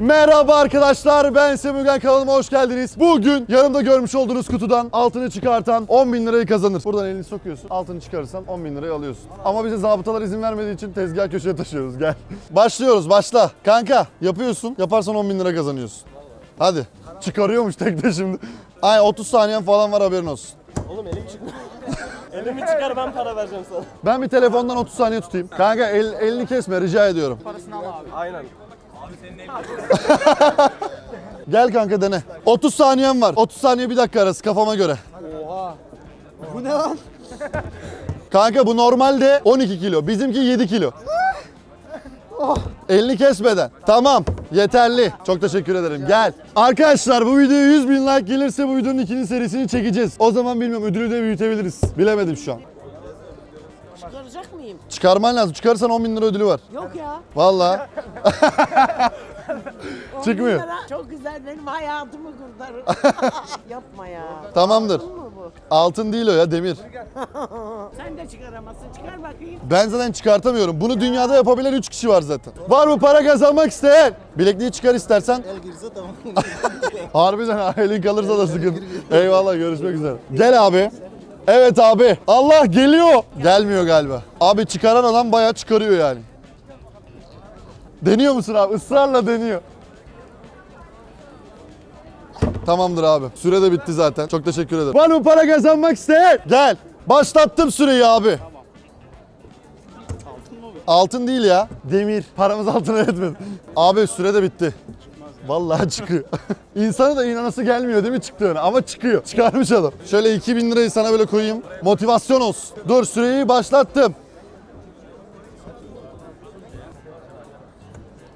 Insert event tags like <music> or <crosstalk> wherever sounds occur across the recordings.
Merhaba arkadaşlar ben Semügen kanalıma hoş geldiniz. Bugün yanımda görmüş olduğunuz kutudan altını çıkartan 10 bin lirayı kazanır. Buradan elini sokuyorsun altını çıkarırsan 10 bin lirayı alıyorsun. Ama bize zabıtalar izin vermediği için tezgah köşeye taşıyoruz gel. <laughs> Başlıyoruz başla. Kanka yapıyorsun yaparsan 10 bin lira kazanıyorsun. Hadi. Çıkarıyormuş tek de şimdi. Ay 30 saniyen falan var haberin olsun. Oğlum elim çıkmıyor. <laughs> Elimi çıkar ben para vereceğim sana. Ben bir telefondan 30 saniye tutayım. Kanka el, elini kesme rica ediyorum. Aynen. <laughs> Gel kanka dene. 30 saniyen var. 30 saniye bir dakika arası kafama göre. Bu ne lan? <laughs> Kanka bu normalde 12 kilo. Bizimki 7 kilo. Elini kesmeden. Tamam. Yeterli. Çok teşekkür ederim. Gel. Arkadaşlar bu videoya 100 bin like gelirse bu videonun ikinci serisini çekeceğiz. O zaman bilmiyorum ödülü de büyütebiliriz. Bilemedim şu an. Çıkaracak mıyım? Çıkarman lazım. Çıkarırsan 10 bin lira ödülü var. Yok ya. Vallahi. <laughs> On Çıkmıyor. lira Çok güzel benim hayatımı kurtarır. <laughs> Yapma ya. Tamamdır. Altın mı bu? Altın değil o ya demir. <laughs> Sen de çıkaramazsın. Çıkar bakayım. Ben zaten çıkartamıyorum. Bunu dünyada yapabilen 3 kişi var zaten. Var mı para kazanmak isteyen? Bilekliği çıkar istersen. El girse tamam. Harbiden ha, elin kalırsa da sıkıntı. Eyvallah görüşmek üzere. Gel abi. Evet abi. Allah geliyor. Gelmiyor galiba. Abi çıkaran adam bayağı çıkarıyor yani. Deniyor musun abi? Israrla deniyor. Tamamdır abi. Süre de bitti zaten. Çok teşekkür ederim. Var mı para kazanmak isteyen? Gel. Başlattım süreyi abi. Altın değil ya. Demir. Paramız altına yetmedi. Abi süre de bitti. Vallahi çıkıyor. <laughs> İnsanı da inanası gelmiyor değil mi çıktığına ama çıkıyor. Çıkarmış adam. Şöyle 2000 lirayı sana böyle koyayım. Motivasyon olsun. Dur süreyi başlattım.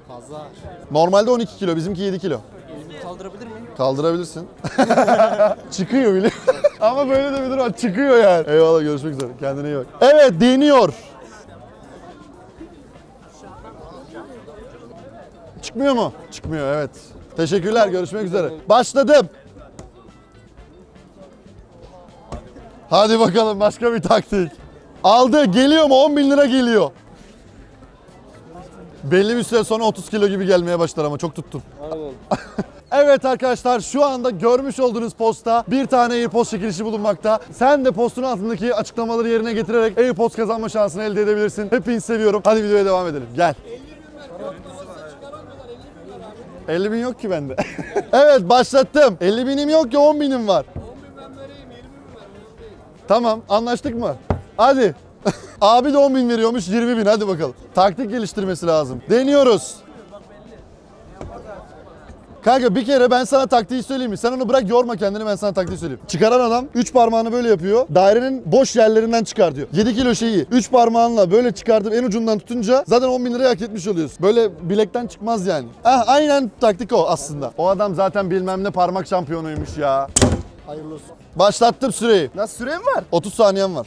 Fazla. Normalde 12 kilo bizimki 7 kilo. Elimi kaldırabilir miyim? Kaldırabilirsin. <laughs> çıkıyor bile. <laughs> ama böyle de bir durum var. Çıkıyor yani. Eyvallah görüşmek üzere. Kendine iyi bak. Evet deniyor. Çıkmıyor mu? Çıkmıyor evet. Teşekkürler görüşmek üzere. Başladım. Hadi bakalım başka bir taktik. Aldı geliyor mu 10 bin lira geliyor. Belli bir süre sonra 30 kilo gibi gelmeye başlar ama çok tuttum. <laughs> Evet arkadaşlar şu anda görmüş olduğunuz posta bir tane AirPods çekilişi bulunmakta. Sen de postun altındaki açıklamaları yerine getirerek AirPods kazanma şansını elde edebilirsin. Hepinizi seviyorum. Hadi videoya devam edelim. Gel. 50 bin yok ki bende. <laughs> evet başlattım. 50 binim yok ki 10 binim var. 10 bin ben vereyim 20 bin ver. Tamam anlaştık mı? Hadi. <laughs> Abi de 10 bin veriyormuş 20 bin hadi bakalım. Taktik geliştirmesi lazım. Deniyoruz. Kanka bir kere ben sana taktiği söyleyeyim mi? Sen onu bırak yorma kendini ben sana taktiği söyleyeyim. Çıkaran adam 3 parmağını böyle yapıyor. Dairenin boş yerlerinden çıkar diyor. 7 kilo şeyi 3 parmağınla böyle çıkartıp en ucundan tutunca zaten 10 bin liraya hak etmiş oluyorsun. Böyle bilekten çıkmaz yani. Ah aynen taktik o aslında. O adam zaten bilmem ne parmak şampiyonuymuş ya. Hayırlı olsun. Başlattım süreyi. Nasıl süren var? 30 saniyem var.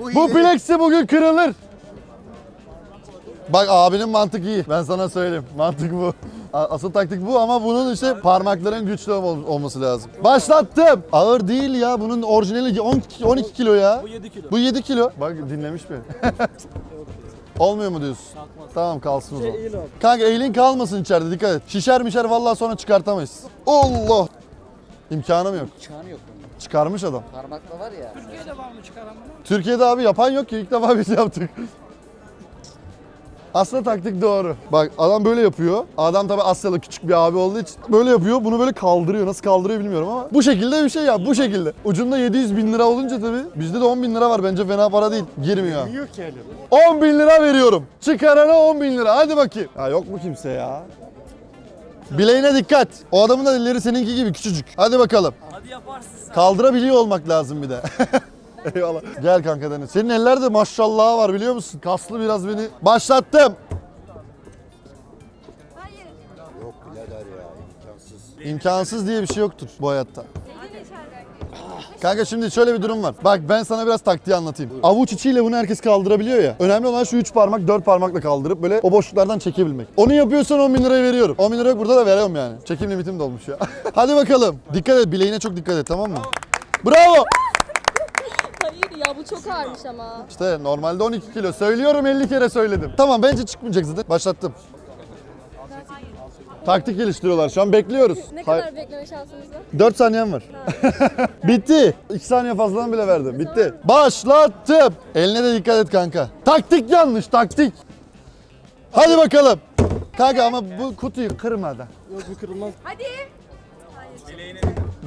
Bu, Bu plexi bugün kırılır. Bak abinin mantık iyi. Ben sana söyleyeyim. Mantık bu. Asıl taktik bu ama bunun işte parmakların güçlü ol- olması lazım. Başlattım. Ağır değil ya. Bunun orijinali 12, 12 kilo ya. Bu 7 kilo. Bu 7 kilo. Bak dinlemiş beni. <laughs> Olmuyor mu diyorsun? Tamam kalsın o zaman. Kanka eğilin kalmasın içeride dikkat et. Şişer mişer vallahi sonra çıkartamayız. Allah. İmkanım yok. İmkanı yok bunun. Çıkarmış adam. Parmakla var ya. Türkiye'de abi yapan yok ki ilk defa biz yaptık. Aslında taktik doğru. Bak adam böyle yapıyor. Adam tabi Asyalı küçük bir abi olduğu için böyle yapıyor. Bunu böyle kaldırıyor. Nasıl kaldırıyor bilmiyorum ama bu şekilde bir şey ya. Bu şekilde. Ucunda 700 bin lira olunca tabi bizde de 10 bin lira var. Bence fena para değil. Girmiyor. Yok yani. 10 bin lira veriyorum. Çıkarana 10 bin lira. Hadi bakayım. Ya yok mu kimse ya? Bileğine dikkat. O adamın da elleri seninki gibi küçücük. Hadi bakalım. Hadi yaparsın sen. Kaldırabiliyor olmak lazım bir de. <laughs> Eyvallah. Gel kanka Deniz. Senin ellerde maşallah var biliyor musun? Kaslı biraz beni. Başlattım. Yok birader ya imkansız. İmkansız diye bir şey yoktur bu hayatta. Kanka şimdi şöyle bir durum var. Bak ben sana biraz taktiği anlatayım. Avuç içiyle bunu herkes kaldırabiliyor ya. Önemli olan şu üç parmak, dört parmakla kaldırıp böyle o boşluklardan çekebilmek. Onu yapıyorsan 10 bin lirayı veriyorum. 10 bin lirayı burada da veriyorum yani. Çekim limitim dolmuş ya. <laughs> Hadi bakalım. Dikkat et bileğine çok dikkat et tamam mı? Bravo. Çok ağırmış ama. İşte normalde 12 kilo. Söylüyorum 50 kere söyledim. Tamam bence çıkmayacak zaten. Başlattım. Taktik geliştiriyorlar şu an bekliyoruz. Ne Hay- kadar bekleme şansımız var? 4 saniyem var. <laughs> Bitti. 2 saniye fazladan bile verdim. Bitti. Başlattım. Eline de dikkat et kanka. Taktik yanlış taktik. Hadi bakalım. Kanka ama bu kutuyu kırmadan. Yok bu kırılmaz. Hadi.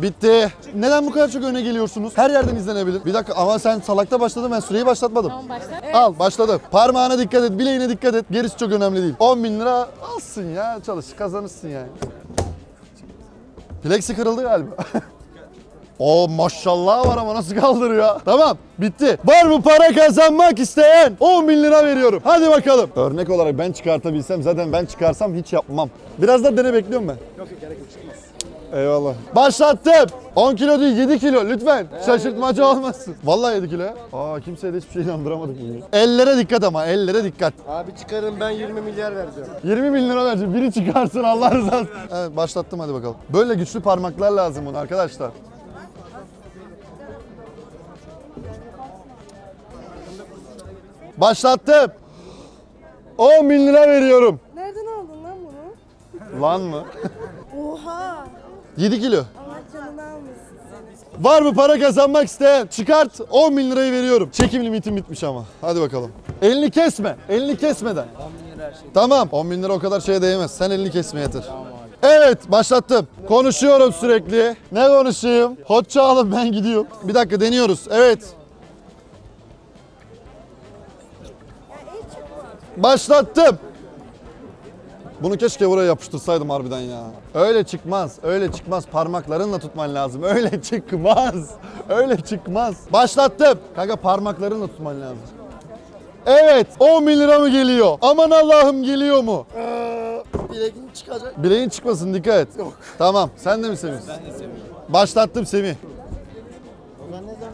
Bitti. Neden bu kadar çok öne geliyorsunuz? Her yerden izlenebilir. Bir dakika ama sen salakta başladın ben süreyi başlatmadım. Tamam başla. Evet. Al başladım. Parmağına dikkat et, bileğine dikkat et. Gerisi çok önemli değil. 10 bin lira alsın ya çalış kazanırsın yani. Plexi kırıldı galiba. <laughs> O maşallah var ama nasıl kaldırıyor? Tamam bitti. Var mı para kazanmak isteyen? 10 bin lira veriyorum. Hadi bakalım. Örnek olarak ben çıkartabilsem zaten ben çıkarsam hiç yapmam. Biraz da dene bekliyorum ben. Yok yok gerek yok çıkmaz. Eyvallah. Başlattım. 10 kilo değil 7 kilo lütfen. Şaşırtmacı olmasın. Vallahi 7 kilo. ya. Aa kimseye de hiçbir şey inandıramadık bunu. Ellere dikkat ama ellere dikkat. Abi çıkarın ben 20 milyar vereceğim. 20 bin lira vereceğim. Biri çıkarsın Allah rızası. için. <laughs> Evet başlattım hadi bakalım. Böyle güçlü parmaklar lazım buna arkadaşlar. Başlattım. 10 bin lira veriyorum. Nereden aldın lan bunu? Lan mı? Oha! 7 kilo. Allah canını almasın. Var mı para kazanmak isteyen? Çıkart 10 bin lirayı veriyorum. Çekim limitim bitmiş ama. Hadi bakalım. Elini kesme. Elini kesmeden. 10 bin lira her şey. Tamam. 10 bin lira o kadar şeye değmez. Sen elini kesme yeter. Evet başlattım. Konuşuyorum sürekli. Ne konuşayım? Hot çağalım ben gidiyorum. Bir dakika deniyoruz. Evet. Başlattım. Bunu keşke buraya yapıştırsaydım harbiden ya. Öyle çıkmaz, öyle çıkmaz. Parmaklarınla tutman lazım. <laughs> Öyle çıkmaz. Öyle çıkmaz. Başlattım. Kanka parmaklarınla tutman lazım. Evet, 10 bin lira mı geliyor? Aman Allah'ım geliyor mu? Bileğin çıkacak. Bileğin çıkmasın dikkat et. Tamam, sen de mi Semih? Ben de Semih. Başlattım Semih. Ben ne zaman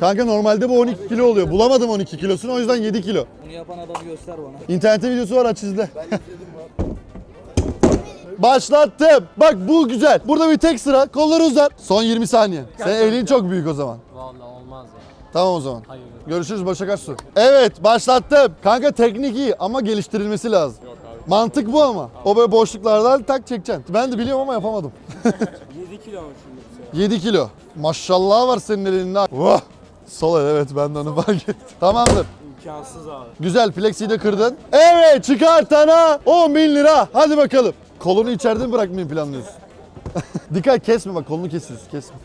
Kanka normalde bu 12 kilo oluyor. Bulamadım 12 kilosunu o yüzden 7 kilo. Bunu yapan adamı göster bana. İnternette videosu var aç izle. Başlattım. Bak bu güzel. Burada bir tek sıra. Kolları uzat. Son 20 saniye. Senin elin çok büyük o zaman. Vallahi olmaz ya. Tamam o zaman. Hayır. Görüşürüz Başak Aksu. Evet başlattım. Kanka teknik iyi ama geliştirilmesi lazım. Mantık bu ama. O böyle boşluklardan tak çekeceksin. Ben de biliyorum ama yapamadım. <laughs> 7 kilo mu şimdi bu sefer? 7 kilo. Maşallah var senin elinde. Vah. Sol el evet ben de onu fark ettim. Tamamdır. İmkansız abi. Güzel plexiyi de kırdın. Evet çıkartana 10 bin lira. Hadi bakalım. Kolunu içeride mi bırakmayı planlıyorsun? <laughs> Dikkat kesme bak kolunu kesiyorsun kesme.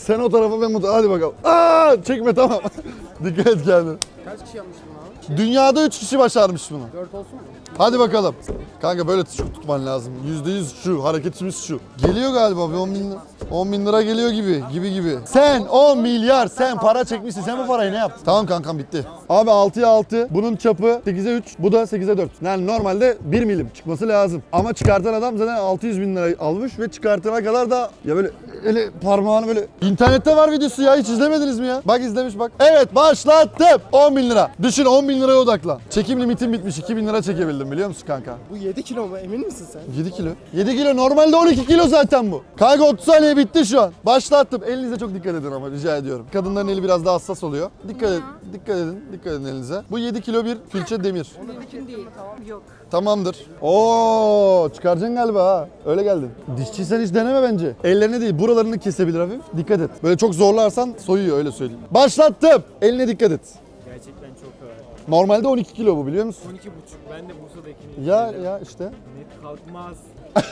Sen o tarafa ben tarafa. Hadi bakalım. Aa, çekme tamam. <laughs> Dikkat et kendine. Kaç kişi yapmış bunu abi? Dünyada 3 kişi başarmış bunu. 4 olsun mu? Hadi bakalım. Kanka böyle şu tutman lazım. %100 şu. Hareketimiz şu. Geliyor galiba bir 10 bin lira. 10 bin lira geliyor gibi. Gibi gibi. Sen 10 milyar. Sen para çekmişsin. Sen bu parayı ne yaptın? Tamam kankam bitti. Abi 6'ya 6. Bunun çapı 8'e 3. Bu da 8'e 4. Yani normalde 1 milim çıkması lazım. Ama çıkartan adam zaten 600 bin lira almış ve çıkartana kadar da ya böyle öyle parmağını böyle. İnternette var videosu ya hiç izlemediniz mi ya? Bak izlemiş bak. Evet başlattım. 10 bin lira. Düşün 10 bin liraya odaklan. Çekim limitim bitmiş. 2 bin lira çekebildim biliyor musun kanka? Bu 7 kilo mu emin misin sen? 7 kilo. 7 kilo normalde 12 kilo zaten bu. Kanka 30 saniye bitti şu an. Başlattım. Elinize çok dikkat edin ama rica ediyorum. Kadınların eli biraz daha hassas oluyor. Dikkat edin. Dikkat edin. Dikkat edin elinize. Bu 7 kilo bir külçe demir. Mümkün değil. Yok. Tamamdır. Oo, çıkaracaksın galiba ha. Öyle geldin. Dişçi sen hiç deneme bence. Ellerini değil buralarını kesebilir hafif. Dikkat et. Böyle çok zorlarsan soyuyor öyle söyleyeyim. Başlattım. Eline dikkat et. Gerçekten çok ağır. Normalde 12 kilo bu biliyor musun? 12,5 ben de Bursa'dakini Ya ya işte. net kalkmaz. <laughs>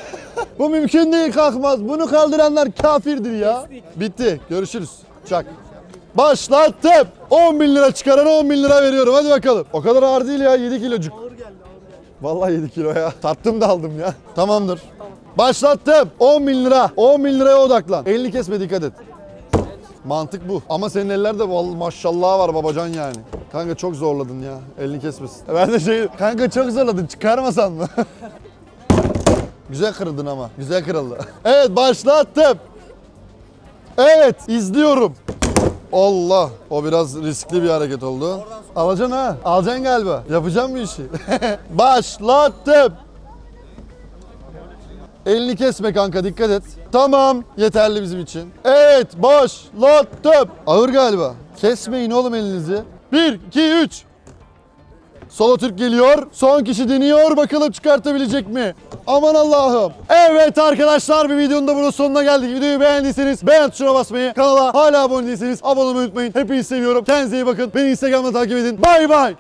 Bu mümkün değil kalkmaz. Bunu kaldıranlar kafirdir ya. Bitti. Görüşürüz. Çak. Başlattım. 10 bin lira çıkaran 10 bin lira veriyorum. Hadi bakalım. O kadar ağır değil ya 7 kilocuk. Ağır geldi ağır geldi. Vallahi 7 kilo ya. Tattım da aldım ya. Tamamdır. Başlattım. 10 bin lira. 10 bin liraya odaklan. Elini kesme dikkat et. Mantık bu. Ama senin ellerde maşallah var babacan yani. Kanka çok zorladın ya. Elini kesmesin. Ben de şey kanka çok zorladın çıkarmasan mı? <laughs> Güzel kırıldın ama. Güzel kırıldı. Evet başlattım. Evet izliyorum. Allah. O biraz riskli bir hareket oldu. Alacaksın ha. Alacaksın galiba. Yapacağım bir işi. <laughs> Başlattım. Elini kesme kanka dikkat et. Tamam yeterli bizim için. Evet başlattım. Ağır galiba. Kesmeyin oğlum elinizi. 1, 2, 3. Solo Türk geliyor. Son kişi deniyor. Bakalım çıkartabilecek mi? Aman Allah'ım. Evet arkadaşlar bir videonun da bunun sonuna geldik. Videoyu beğendiyseniz beğen tuşuna basmayı, kanala hala abone değilseniz abone olmayı unutmayın. Hepinizi seviyorum. Kendinize iyi bakın. Beni Instagram'da takip edin. Bay bay.